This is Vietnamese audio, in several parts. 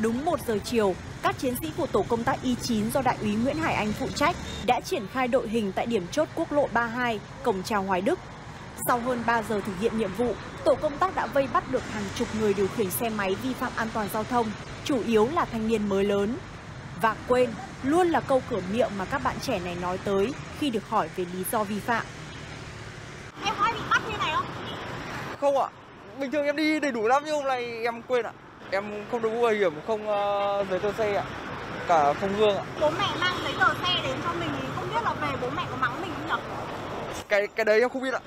đúng 1 giờ chiều, các chiến sĩ của tổ công tác Y9 do Đại úy Nguyễn Hải Anh phụ trách đã triển khai đội hình tại điểm chốt quốc lộ 32, cổng chào Hoài Đức. Sau hơn 3 giờ thực hiện nhiệm vụ, tổ công tác đã vây bắt được hàng chục người điều khiển xe máy vi phạm an toàn giao thông, chủ yếu là thanh niên mới lớn. Và quên, luôn là câu cửa miệng mà các bạn trẻ này nói tới khi được hỏi về lý do vi phạm. Em có bị bắt như này không? Không ạ, bình thường em đi đầy đủ lắm nhưng hôm nay em quên ạ. Em không đội mũ bảo hiểm, không uh, giấy tờ xe ạ, cả không gương ạ. Bố mẹ mang giấy tờ xe đến cho mình thì không biết là về bố mẹ có mắng mình không nhỉ? Cái cái đấy em không biết ạ.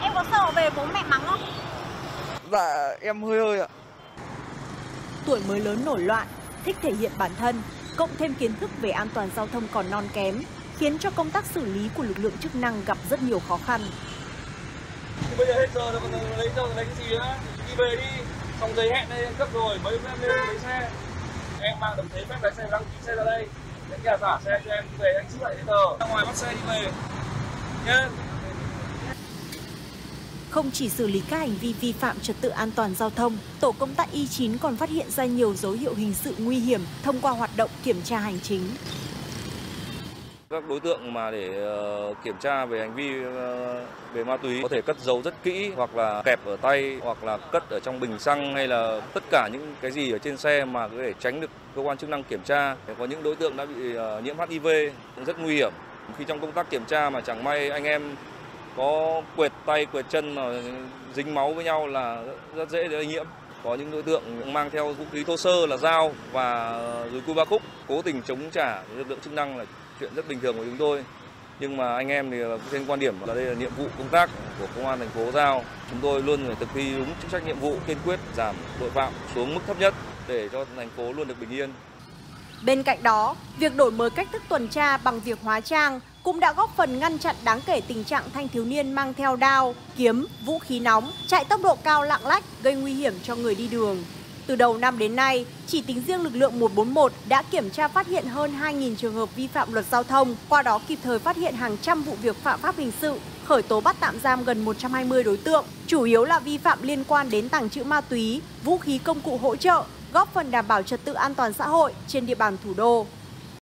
Em có sợ về bố mẹ mắng không? Dạ em hơi hơi ạ. Tuổi mới lớn nổi loạn, thích thể hiện bản thân, cộng thêm kiến thức về an toàn giao thông còn non kém, khiến cho công tác xử lý của lực lượng chức năng gặp rất nhiều khó khăn. Thì bây giờ hết giờ rồi còn lấy giờ lấy cái gì nữa? Đi về đi, trong giấy hẹn đây cấp rồi, mới em lên lấy xe. Em mang được giấy phép lái xe đăng ký xe ra đây. Đến nhà giả xe cho em về anh giữ lại giấy tờ. Ra ngoài bắt xe đi về. nhé Không chỉ xử lý các hành vi vi phạm trật tự an toàn giao thông, tổ công tác Y9 còn phát hiện ra nhiều dấu hiệu hình sự nguy hiểm thông qua hoạt động kiểm tra hành chính. Các đối tượng mà để ờ, kiểm tra về hành vi ờ, về ma túy có thể cất giấu rất kỹ hoặc là kẹp ở tay hoặc là cất ở trong bình xăng hay là tất cả những cái gì ở trên xe mà có thể tránh được cơ quan chức năng kiểm tra. Có những đối tượng đã bị ờ, nhiễm HIV cũng rất nguy hiểm. Khi trong công tác kiểm tra mà chẳng may anh em có quệt tay, quệt chân mà dính máu với nhau là rất dễ để lây nhiễm có những đối tượng mang theo vũ khí thô sơ là dao và dùi cui ba khúc cố tình chống trả lực lượng chức năng là chuyện rất bình thường của chúng tôi. Nhưng mà anh em thì trên quan điểm là đây là nhiệm vụ công tác của công an thành phố giao. Chúng tôi luôn phải thực thi đúng chức trách nhiệm vụ kiên quyết giảm tội phạm xuống mức thấp nhất để cho thành phố luôn được bình yên. Bên cạnh đó, việc đổi mới cách thức tuần tra bằng việc hóa trang cũng đã góp phần ngăn chặn đáng kể tình trạng thanh thiếu niên mang theo đao, kiếm, vũ khí nóng, chạy tốc độ cao lạng lách gây nguy hiểm cho người đi đường. Từ đầu năm đến nay, chỉ tính riêng lực lượng 141 đã kiểm tra phát hiện hơn 2.000 trường hợp vi phạm luật giao thông, qua đó kịp thời phát hiện hàng trăm vụ việc phạm pháp hình sự, khởi tố bắt tạm giam gần 120 đối tượng, chủ yếu là vi phạm liên quan đến tàng trữ ma túy, vũ khí công cụ hỗ trợ, góp phần đảm bảo trật tự an toàn xã hội trên địa bàn thủ đô.